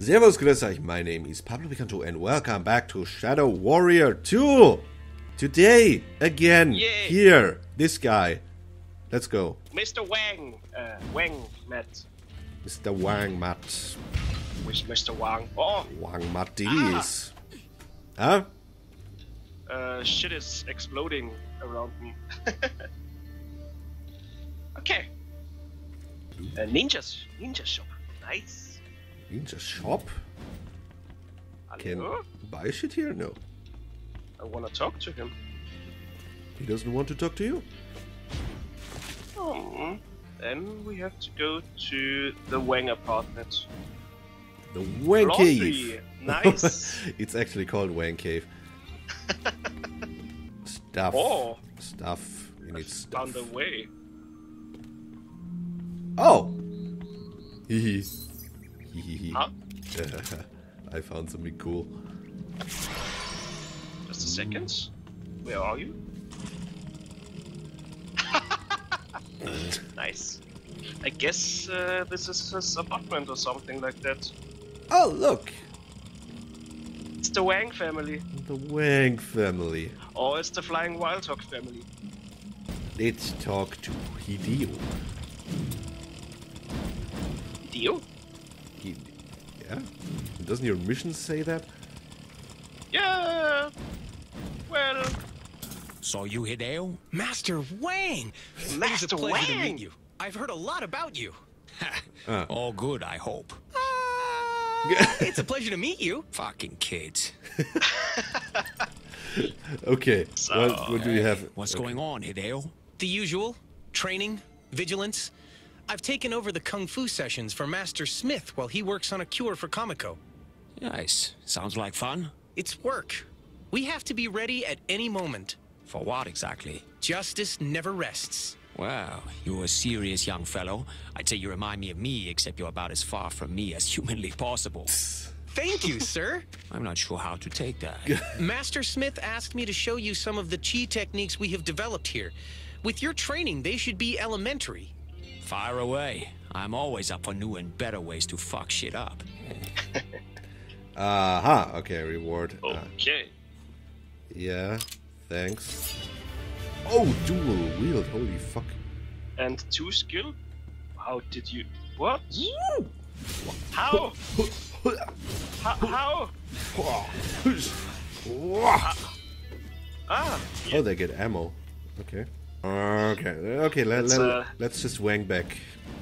Servus, grüß euch, my name is Pablo Picanto and welcome back to Shadow Warrior 2! Today, again, here, this guy. Let's go. Mr. Wang, uh, Wang Matt, Mr. Wang Mat. with Mr. Wang. Oh, Wang Mattis. Huh? uh, shit is exploding around me. okay. Uh, ninjas, ninja shop, nice. Ninja shop? Can Hello? buy shit here? No. I wanna talk to him. He doesn't want to talk to you? Hmm. Then we have to go to the Wang apartment. The Wang Cave. Nice. it's actually called Wang Cave. Stuff. Oh. Stuff. You need stuff. On the way. Oh! Hehe. Huh? I found something cool. Just a second. Where are you? nice. I guess uh, this is his apartment or something like that. Oh, look! It's the Wang family. The Wang family. Or it's the Flying Wild Hog family. Let's talk to Hideo. Dio? He, yeah? Doesn't your mission say that? Yeah. Well, Saw you Hideo? Master Wang! Master it was a Master pleasure to meet you. I've heard a lot about you. Ah. All good, I hope. Ah, it's a pleasure to meet you. Fucking kids. Okay, what, what do you have? What's okay. going on, Hideo? The usual. Training, vigilance. I've taken over the kung fu sessions for Master Smith while he works on a cure for Kamiko. Nice. Sounds like fun. It's work. We have to be ready at any moment. For what exactly? Justice never rests. Well, you're a serious young fellow. I'd say you remind me of me, except you're about as far from me as humanly possible. Thank you, sir. I'm not sure how to take that. Master Smith asked me to show you some of the chi techniques we have developed here. With your training, they should be elementary. Fire away. I'm always up for new and better ways to fuck shit up. Aha, okay, reward. Uh, okay. yeah, thanks. Oh, dual wield, holy fuck. And two skill? How did you. What? How? How? How? Ah, Oh, they get ammo. Okay. Okay, okay, let, Let's, let, uh, let's just wang back.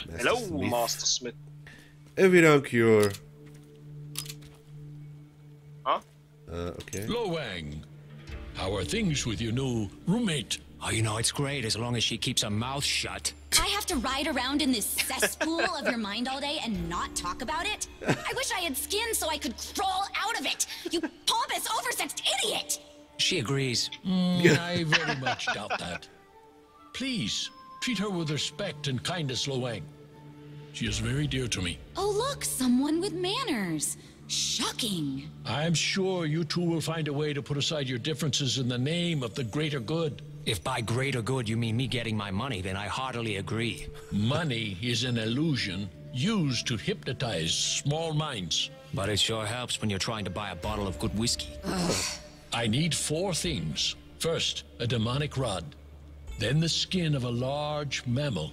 Master hello, Smith. Master Smith. If you don't cure. Huh? Uh, okay. Lo Wang, how are things with your new roommate? Oh, you know, it's great as long as she keeps her mouth shut. I have to ride around in this cesspool of your mind all day and not talk about it? I wish I had skin so I could crawl out of it! You pompous, oversexed idiot! She agrees. Mm, I very much doubt that. Please, treat her with respect and kindness, Lo Wang. She is very dear to me. Oh, look, someone with manners. Shocking. I'm sure you two will find a way to put aside your differences in the name of the greater good. If by greater good you mean me getting my money, then I heartily agree. Money is an illusion used to hypnotize small minds. But it sure helps when you're trying to buy a bottle of good whiskey. I need four things. First, a demonic rod. Then the skin of a large mammal.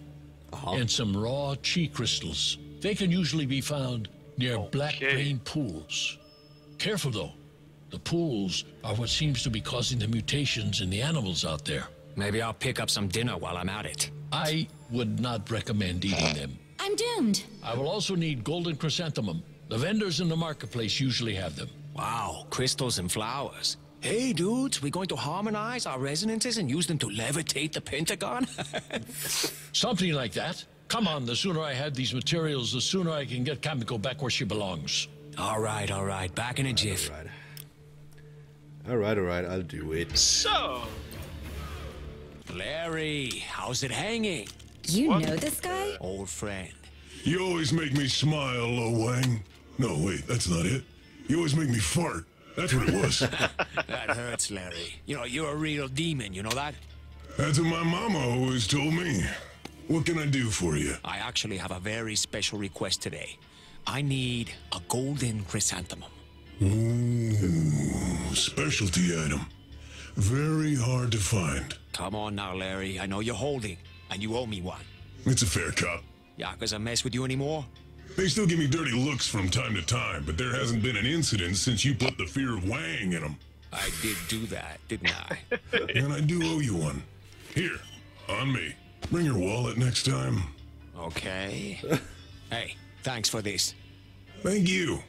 Uh-huh. And some raw chi crystals. They can usually be found near black Okay. brain pools. Careful though. The pools are what seems to be causing the mutations in the animals out there. Maybe I'll pick up some dinner while I'm at it. I would not recommend eating them. I'm doomed. I will also need golden chrysanthemum. The vendors in the marketplace usually have them. Wow, crystals and flowers. Hey, dudes, we're going to harmonize our resonances and use them to levitate the Pentagon? Something like that. Come on, the sooner I have these materials, the sooner I can get Kamiko back where she belongs. all right, all right, back in a jiff. Alright. Alright, alright, I'll do it. So, Larry, how's it hanging? You know this guy? Old friend. You always make me smile, Lo Wang. No, wait, that's not it. You always make me fart. That's what it was. That hurts, Larry. You know, you're a real demon, you know that? that's what my mama always told me. What can I do for you? I actually have a very special request today. I need a golden chrysanthemum. Ooh, specialty item. Very hard to find. Come on now, Larry. I know you're holding, and you owe me one. It's a fair cop. Yakuza mess with you anymore? They still give me dirty looks from time to time, but there hasn't been an incident since you put the fear of Wang in them. I did do that, didn't I? And I do owe you one. Here, on me. Bring your wallet next time. okay. hey, thanks for this. Thank you.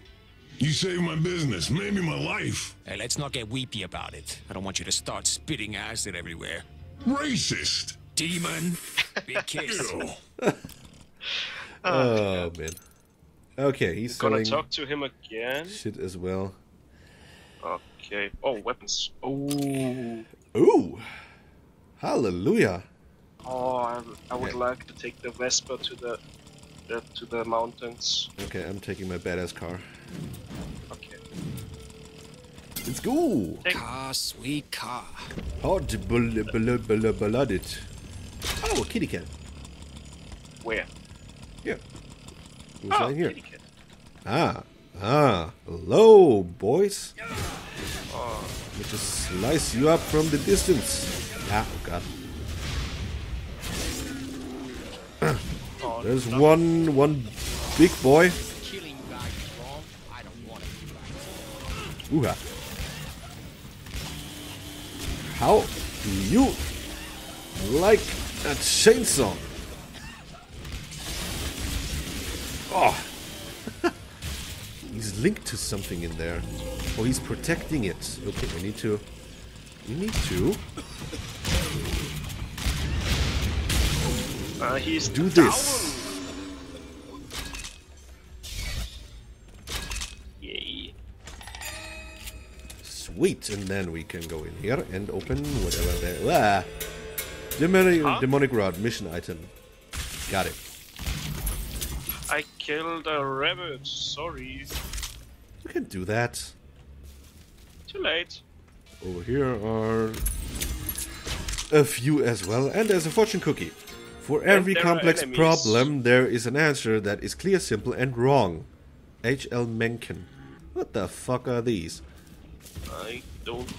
You saved my business, maybe my life. Hey, let's not get weepy about it. I don't want you to start spitting acid everywhere. Racist. Demon, big kiss. Ew. Oh, man. Okay, he's Gonna talk to him again. shit as well. Okay. Oh, weapons. Oh. Ooh! Hallelujah! Oh, I, I would like to take the Vespa to the, the to the mountains. Okay, I'm taking my badass car. Okay. Let's go! Car, sweet car. Hot bl- bl- bl- blooded. Oh, a kitty cat. Where? Here. Who's Oh, right here? Ah, ah. Hello, boys. Let me just slice you up from the distance. Ah, oh god. Oh, There's no. one, one big boy. Killing you guys is wrong. I don't want it. Ooh-ha. How do you like a chainsaw? Oh. he's linked to something in there. Oh, he's protecting it. Okay, we need to... We need to Uh, he's do down. this. Yay. Sweet, and then we can go in here and open whatever there. Ah, demonic, Huh? demonic rod mission item. Got it. Killed a rabbit. Sorry. We can do that. Too late. Over here are a few as well, and there's a fortune cookie. For every complex problem, there is an answer that is clear, simple, and wrong. H.L. Mencken. What the fuck are these? I don't. Know.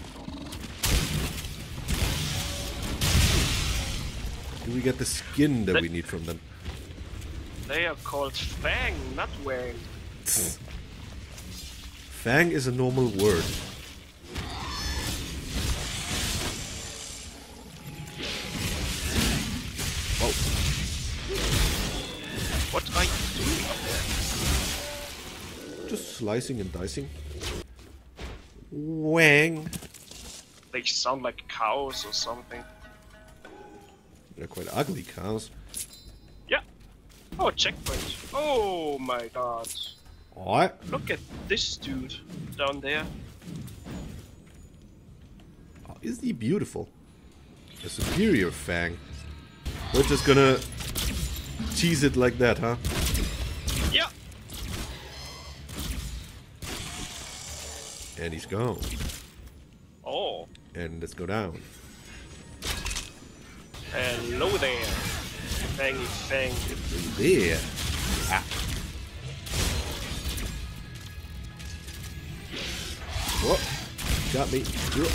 Do we get the skin That- we need from them? They are called Fang, not Wang. Fang is a normal word. Oh, What are you doing up there? just slicing and dicing. Wang. They sound like cows or something. They're quite ugly cows. Oh, checkpoint. Oh my god. What? Look at this dude down there. Oh, isn't he beautiful? A superior Fang. We're just gonna cheese it like that, huh? Yeah. And he's gone. Oh. And let's go down. Hello there. Fangy fang. Yeah. Ah. Whoop. Got me. Whoop.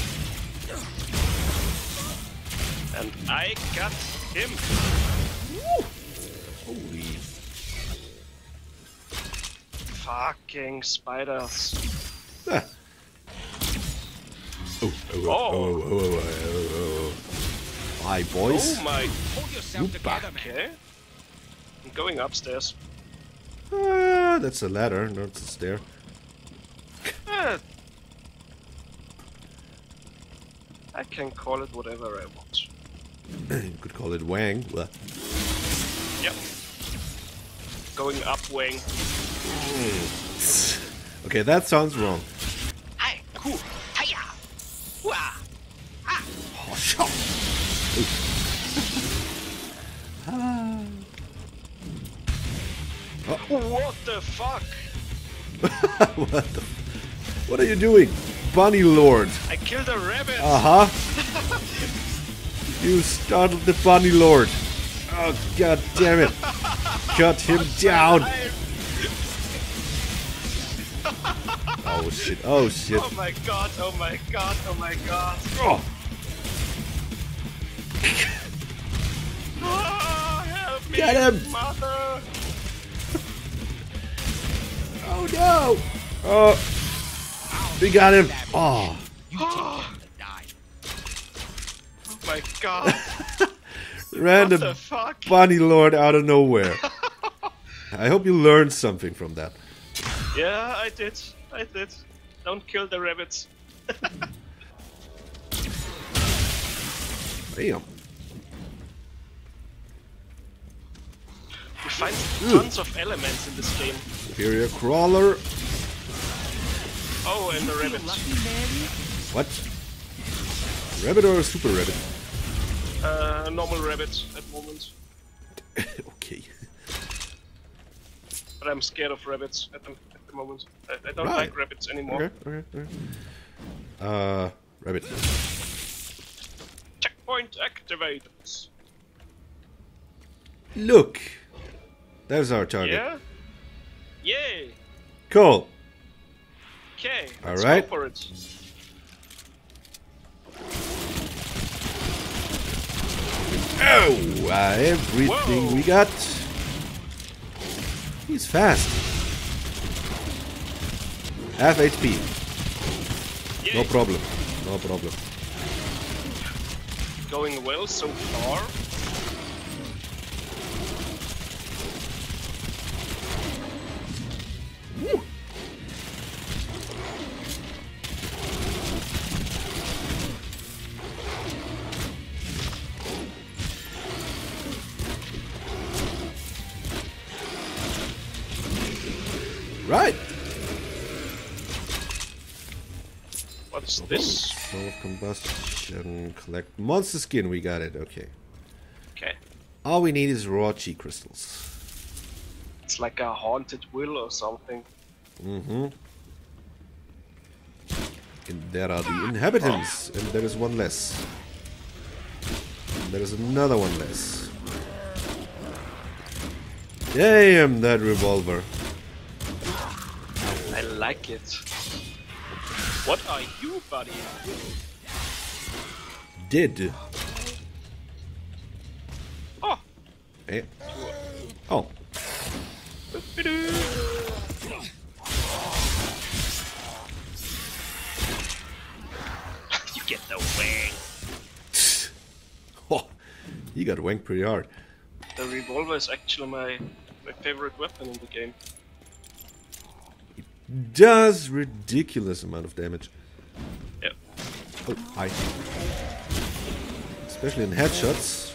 And I got him. Woo. Holy. Fucking spiders. Ah. oh, oh, oh, oh, oh, oh, oh, oh. Hi, boys. Oh my. Hold yourself Oompa. together, man. Okay. I'm going upstairs. Ah, that's a ladder, not a stair. Eh. I can call it whatever I want. you could call it Wang. Yep. Going up, Wang. Okay, that sounds wrong. Hi, cool. Hiya. Wah. Oh, What the fuck? what the? What are you doing? Bunny Lord. I killed a rabbit. Uh huh. you startled the Bunny Lord. Oh, god damn it. Cut him down. Oh shit, oh shit. Oh my god, oh my god, oh my god. Oh, Oh, help me, Get him! mother! oh no! Oh, we got him. Oh, Oh my god, random what bunny lord out of nowhere. I hope you learned something from that. Yeah, I did, I did. Don't kill the rabbits. Damn. You find tons of elements in this game. Superior crawler. Oh, and the rabbit. What? Rabbit or super rabbit? Uh, normal rabbits at the moment. okay. But I'm scared of rabbits at the, at the moment. I, I don't Right. like rabbits anymore. Okay, okay, okay. Uh, rabbit. Checkpoint activated. Look! There's our target. Yeah? Yay! Cool. Okay, All right. go for it. Oh, uh, everything Whoa. we got. He's fast. Half HP. Yay! No problem. No problem. Going well so far. Right. What's this? Soul of combustion. Collect monster skin. We got it. Okay. Okay. All we need is raw chi crystals. It's like a haunted will or something. Mm-hmm. And there are the inhabitants, and there is one less. And there is another one less. Damn that revolver. I like it. What are you, buddy? Did. Oh! Eh. Oh. you get the wing. oh. He got wanked pretty hard. The revolver is actually my my favorite weapon in the game. Does ridiculous amount of damage. Yep. Oh, I. Especially in headshots.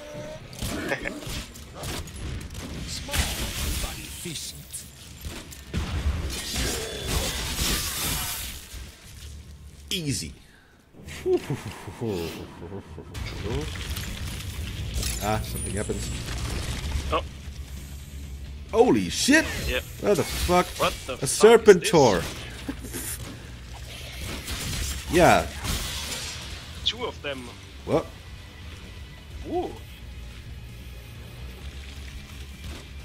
Easy. ah, something happens. Holy shit! yep. What the fuck? What the A fuck serpentor. yeah. Two of them. What? Ooh.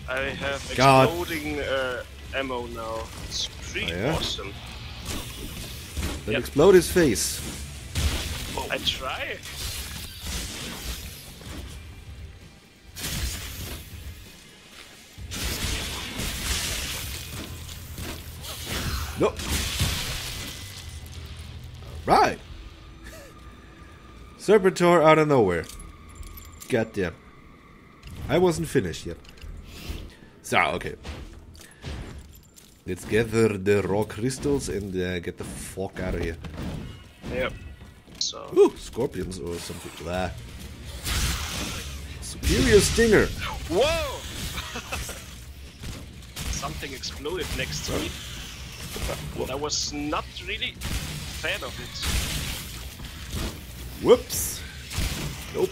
I have God. exploding uh, ammo now. It's pretty Oh, yeah? awesome. Then Yep. explode his face. I try. No. Right. Serpentor out of nowhere. Goddamn. I wasn't finished yet. So, okay. Let's gather the raw crystals and uh, get the fuck out of here. Yep. So Ooh, scorpions or something. Blah. Superior stinger. Whoa! Something exploded next to me. I was not really fan of it. Whoops. Nope.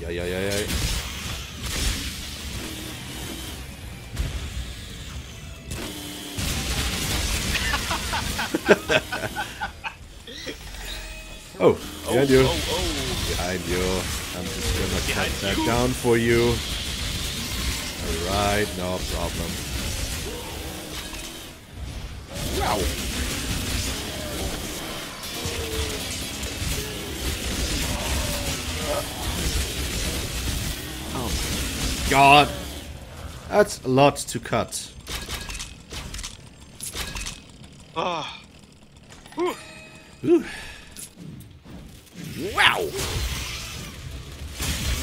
Yeah, yeah, yeah, yeah. oh, behind oh, you. Oh, oh, You. I'm just gonna cut that down for you. Alright, no problem. Wow. Oh god. That's a lot to cut. Ah, Ooh. Wow.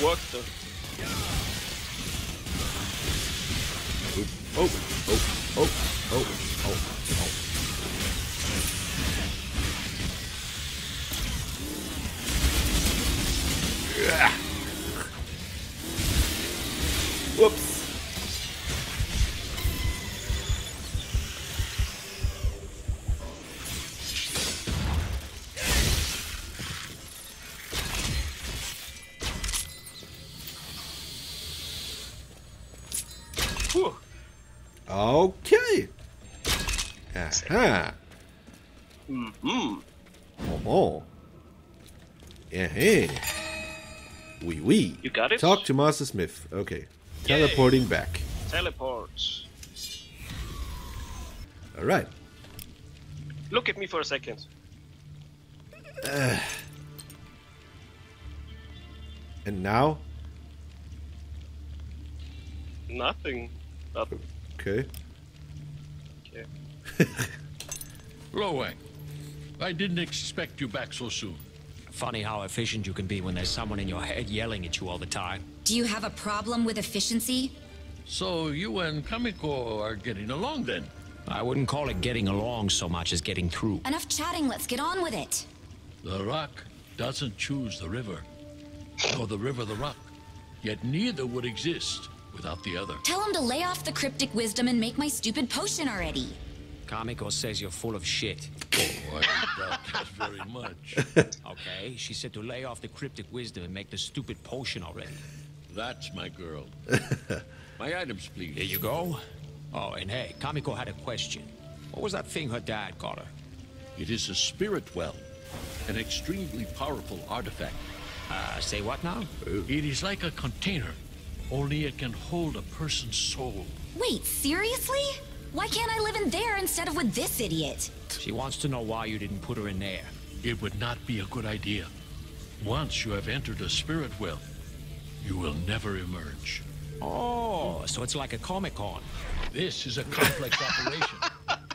what the? Oh, oh, oh, oh, oh. Hey. Wee wee. You got it? Talk to Master Smith. Okay. Teleporting back. Teleport. All right. Look at me for a second. And now. Nothing. Nothing. Okay. Okay. Lo Wang, I didn't expect you back so soon. Funny how efficient you can be when there's someone in your head yelling at you all the time. Do you have a problem with efficiency? So you and Kamiko are getting along then? I wouldn't call it getting along so much as getting through. Enough chatting, let's get on with it. The rock doesn't choose the river, nor the river the rock. Yet neither would exist without the other. Tell him to lay off the cryptic wisdom and make my stupid potion already. Kamiko says you're full of shit. Oh, I don't doubt that very much. Okay, she said to lay off the cryptic wisdom and make the stupid potion already. That's my girl. my items, please. Here you go. Oh, and hey, Kamiko had a question. What was that thing her dad got her? It is a spirit well, an extremely powerful artifact. Uh, say what now? It is like a container, only it can hold a person's soul. Wait, seriously? Why can't I live in there instead of with this idiot? She wants to know why you didn't put her in there. It would not be a good idea. Once you have entered a spirit well, you will never emerge. Oh, so it's like a Comic Con. This is a complex operation.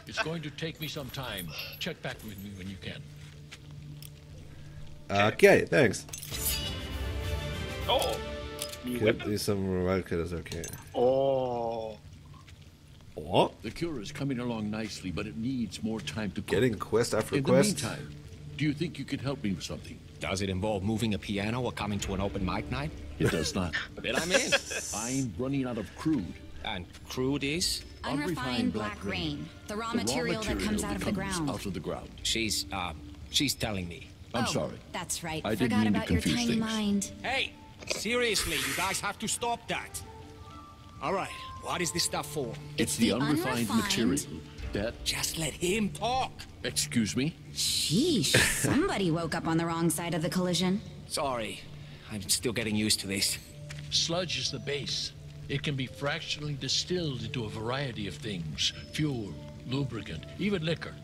It's going to take me some time. Check back with me when you can. Okay, thanks. Oh. New Could weapon. be some wildcats, okay. Oh. What? The cure is coming along nicely, but it needs more time to cook. Getting quest after In the quest? meantime, do you think you could help me with something? Does it involve moving a piano or coming to an open mic night? It does not. Then I'm in. I'm running out of crude. and crude is? Unrefined black rain, the raw material that comes out of the ground. Out of the ground. She's, uh, she's telling me. I'm oh, sorry. That's right. I didn't Forgot mean to about your confuse tiny things. mind. Hey, seriously, you guys have to stop that. All right, what is this stuff for? It's the, the unrefined, unrefined- material that. Just let him talk. Excuse me? Sheesh, somebody woke up on the wrong side of the collision. Sorry, I'm still getting used to this. Sludge is the base. It can be fractionally distilled into a variety of things fuel, lubricant, even liquor.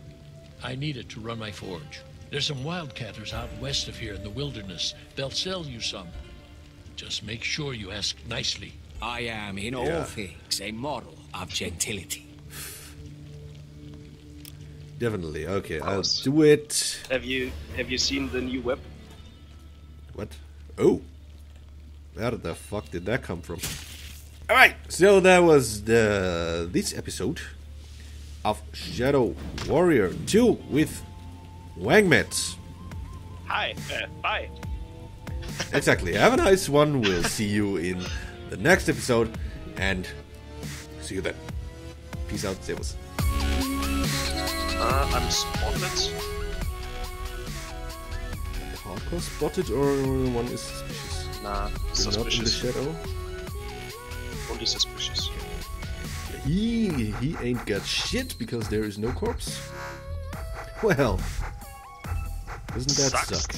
I need it to run my forge. There's some wildcatters out west of here in the wilderness. They'll sell you some. Just make sure you ask nicely. I am, in Yeah. all things, a model of gentility. Definitely. Okay, I'll do it. Have you have you seen the new weapon? What? Oh. Where the fuck did that come from? Alright, so that was the this episode of Shadow Warrior 2 with Wangmet. Hi. Uh, bye. Exactly. Have a nice one. We'll see you in the next episode and see you then. Peace out, Servus. Uh, I'm spotted. Parker spotted or one is suspicious? Nah, You're not in the suspicious. shadow? Only suspicious. He he ain't got shit because there is no corpse. Well, doesn't that Sucks suck?